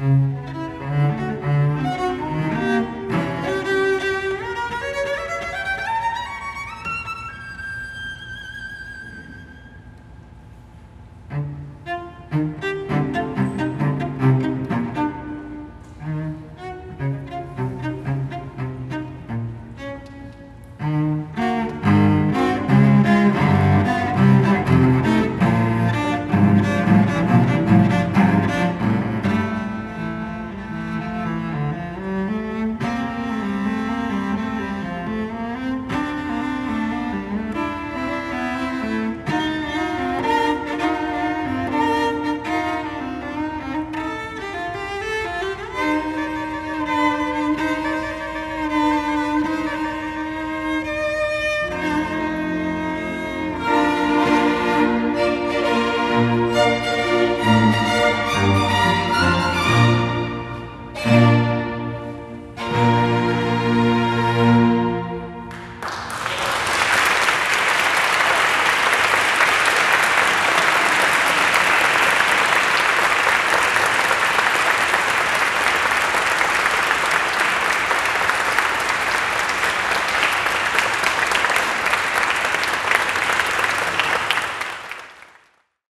Mm-hmm.